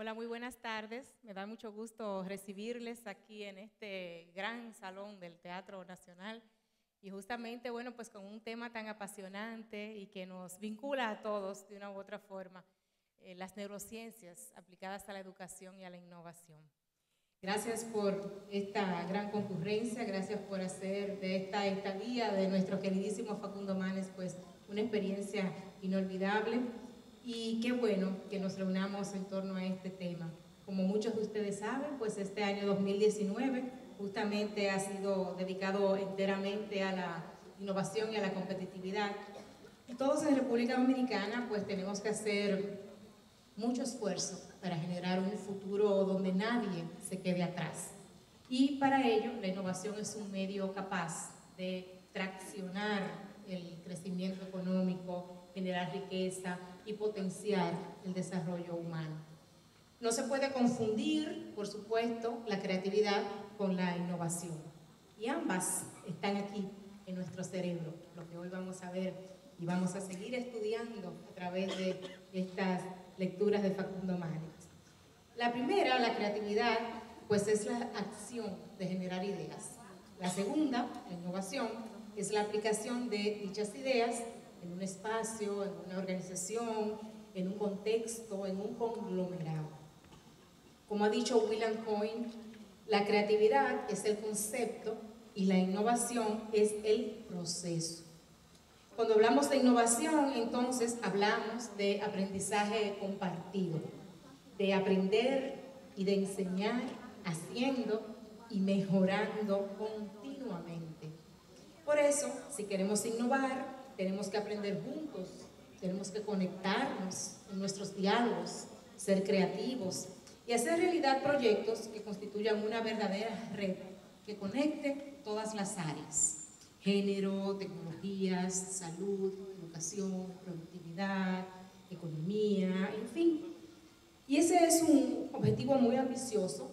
Hola, muy buenas tardes. Me da mucho gusto recibirles aquí en este gran salón del Teatro Nacional y justamente, bueno, pues con un tema tan apasionante y que nos vincula a todos de una u otra forma, eh, las neurociencias aplicadas a la educación y a la innovación. Gracias por esta gran concurrencia, gracias por hacer de esta estadía de nuestro queridísimo Facundo Manes, pues una experiencia inolvidable y qué bueno que nos reunamos en torno a este tema. Como muchos de ustedes saben, pues este año 2019 justamente ha sido dedicado enteramente a la innovación y a la competitividad. Y todos en República Dominicana pues tenemos que hacer mucho esfuerzo para generar un futuro donde nadie se quede atrás. Y para ello la innovación es un medio capaz de traccionar el crecimiento económico, generar riqueza y potenciar el desarrollo humano. No se puede confundir, por supuesto, la creatividad con la innovación. Y ambas están aquí en nuestro cerebro, lo que hoy vamos a ver y vamos a seguir estudiando a través de estas lecturas de Facundo Manes. La primera, la creatividad, pues es la acción de generar ideas. La segunda, la innovación, es la aplicación de dichas ideas en un espacio, en una organización, en un contexto, en un conglomerado. Como ha dicho William Coyne, la creatividad es el concepto y la innovación es el proceso. Cuando hablamos de innovación, entonces hablamos de aprendizaje compartido, de aprender y de enseñar haciendo y mejorando continuamente. Por eso, si queremos innovar, tenemos que aprender juntos, tenemos que conectarnos en nuestros diálogos, ser creativos, y hacer realidad proyectos que constituyan una verdadera red que conecte todas las áreas, género, tecnologías, salud, educación, productividad, economía, en fin. Y ese es un objetivo muy ambicioso,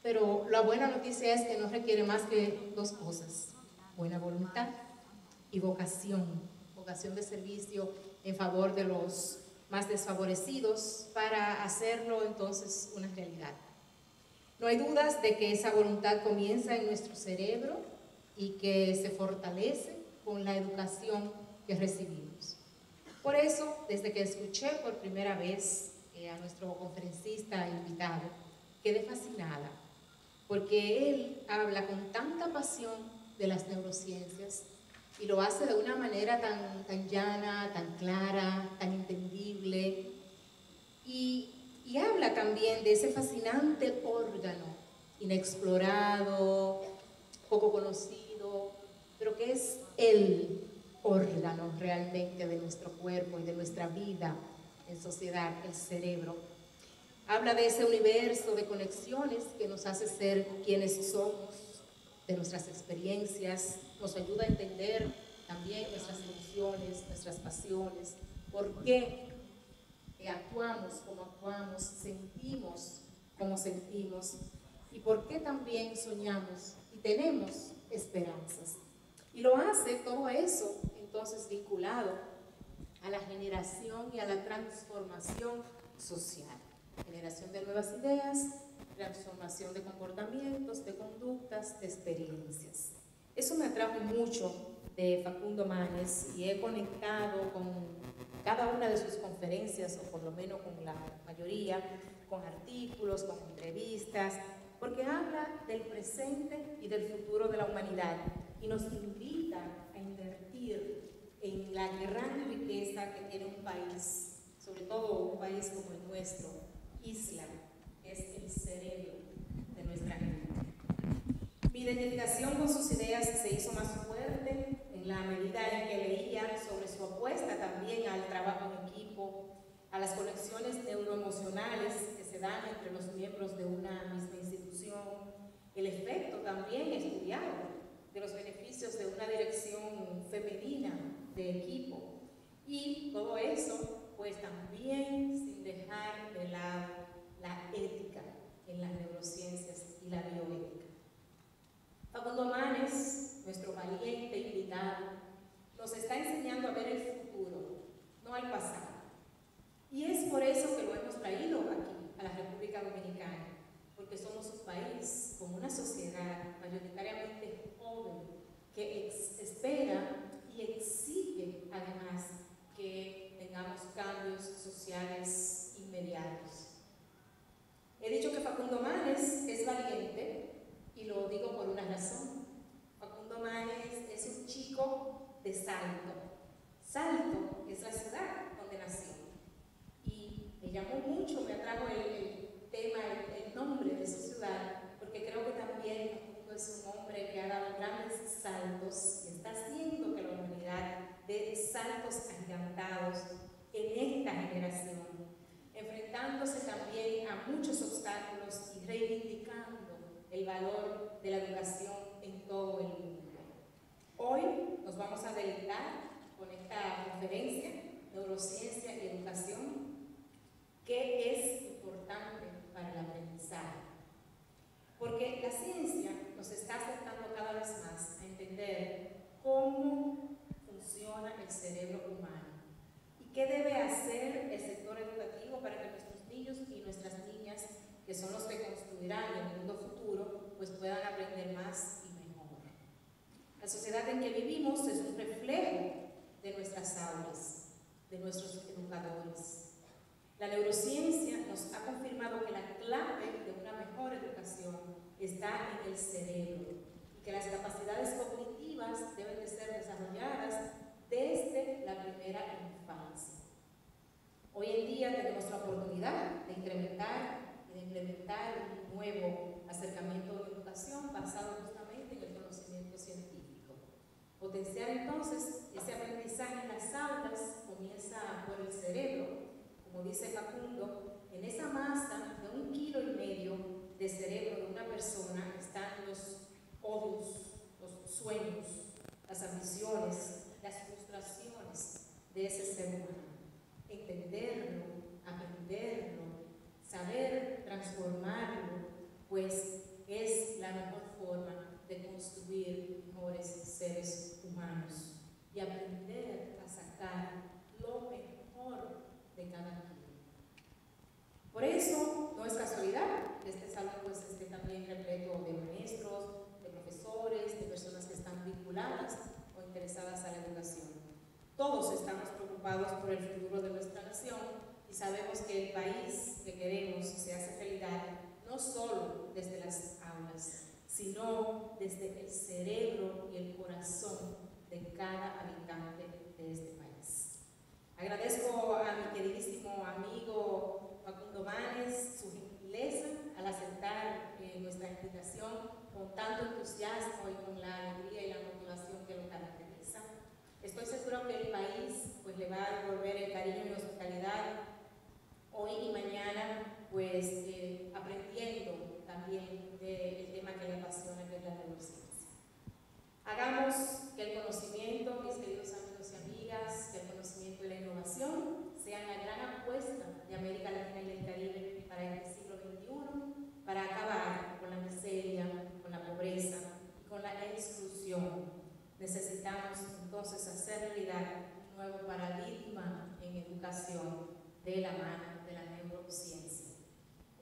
pero la buena noticia es que no requiere más que dos cosas, buena voluntad y vocación, vocación de servicio en favor de los más desfavorecidos para hacerlo entonces una realidad. No hay dudas de que esa voluntad comienza en nuestro cerebro y que se fortalece con la educación que recibimos. Por eso, desde que escuché por primera vez eh, a nuestro conferencista invitado, quedé fascinada, porque él habla con tanta pasión de las neurociencias y lo hace de una manera tan, tan llana, tan clara, tan entendible. Y, y habla también de ese fascinante órgano inexplorado, poco conocido, pero que es el órgano realmente de nuestro cuerpo y de nuestra vida en sociedad, el cerebro. Habla de ese universo de conexiones que nos hace ser quienes somos, de nuestras experiencias, nos ayuda a entender también nuestras emociones, nuestras pasiones, por qué actuamos como actuamos, sentimos como sentimos y por qué también soñamos y tenemos esperanzas. Y lo hace todo eso entonces vinculado a la generación y a la transformación social. Generación de nuevas ideas, transformación de comportamientos, de conductas, de experiencias. Eso me atrajo mucho de Facundo Manes y he conectado con cada una de sus conferencias, o por lo menos con la mayoría, con artículos, con entrevistas, porque habla del presente y del futuro de la humanidad y nos invita a invertir en la gran riqueza que tiene un país, sobre todo un país como el nuestro, Isla, es el cerebro de nuestra gente. Mi identificación con sus ideas se hizo más fuerte en la medida en que leía sobre su apuesta también al trabajo en equipo, a las conexiones neuroemocionales que se dan entre los miembros de una misma institución, el efecto también estudiado de los beneficios de una dirección femenina de equipo. Y todo eso pues también sin dejar de lado la ética en las neurociencias y la bioética. Facundo Manes, nuestro valiente invitado, nos está enseñando a ver el futuro, no al pasado. Y es por eso que lo hemos traído aquí, a la República Dominicana, porque somos un país con una sociedad mayoritariamente joven que espera y exige además que tengamos cambios sociales inmediatos. He dicho que Facundo Manes es valiente y lo digo por una razón. Facundo Manes es un chico de Salto. Salto es la ciudad donde nació. Y me llamó mucho, me atrajo el, tema, el, nombre de su ciudad, porque creo que también Facundo es un hombre que ha dado grandes saltos y está haciendo que la dé saltos agigantados en esta generación enfrentándose también a muchos obstáculos y reivindicando el valor de la educación en todo el mundo. Hoy nos vamos a deleitar con esta conferencia, Neurociencia y Educación, que es importante para el aprendizaje. Porque la ciencia nos está acercando cada vez más a entender cómo funciona el cerebro humano y qué debe hacer el sector educativo para que nuestros niños y nuestras niñas, que son los que construirán el mundo futuro, pues puedan aprender más y mejor. La sociedad en que vivimos es un reflejo de nuestras aulas, de nuestros educadores. La neurociencia nos ha confirmado que la clave de una mejor educación está en el cerebro y que las capacidades cognitivas deben de ser desarrolladas desde la primera infancia. Hoy en día tenemos la oportunidad de incrementar y de implementar un nuevo acercamiento de educación basado justamente en el conocimiento científico. Potenciar entonces ese aprendizaje en las aulas comienza por el cerebro, como dice Facundo, en esa masa de un kilo y medio de cerebro de una persona están los odios, los sueños, las ambiciones, las frustraciones de ese ser humano transformarlo, pues es la mejor forma de construir mejores seres humanos y aprender a sacar lo mejor de cada quien. Por eso, no es casualidad este salón pues, esté también repleto de maestros, de profesores, de personas que están vinculadas o interesadas a la educación. Todos estamos preocupados por el futuro de nuestra nación sabemos que el país que queremos se hace realidad no solo desde las aulas, sino desde el cerebro y el corazón de cada habitante de este país. Agradezco a mi queridísimo amigo Facundo Manes su gentileza al aceptar eh, nuestra invitación con tanto entusiasmo y con la alegría y la motivación que lo caracteriza. Estoy seguro que el país pues, le va a devolver el cariño y la hospitalidad hoy y mañana, pues eh, aprendiendo también del tema que le apasiona, que es la neurociencia. Hagamos que el conocimiento, mis queridos amigos y amigas, que el conocimiento y la innovación sean la gran apuesta de América Latina y el Caribe para este siglo XXI, para acabar con la miseria, con la pobreza y con la exclusión Necesitamos entonces hacer realidad un nuevo paradigma en educación de la mano de.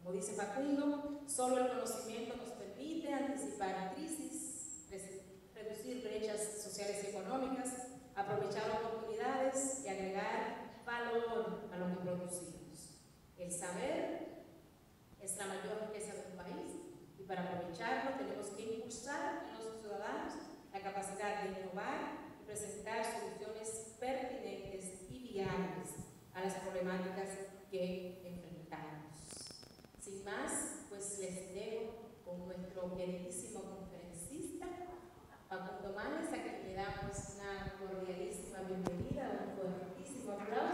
Como dice Facundo, solo el conocimiento nos permite anticipar crisis, reducir brechas sociales y económicas, aprovechar oportunidades y agregar valor a lo que producimos. El saber es la mayor riqueza de un país y para aprovecharlo tenemos que impulsar a los ciudadanos la capacidad de innovar y presentar soluciones pertinentes y viables a las problemáticas que. Más, pues les dejo con nuestro queridísimo conferencista, Facundo Manes, a quien le damos una cordialísima bienvenida, un fuertísimo aplauso.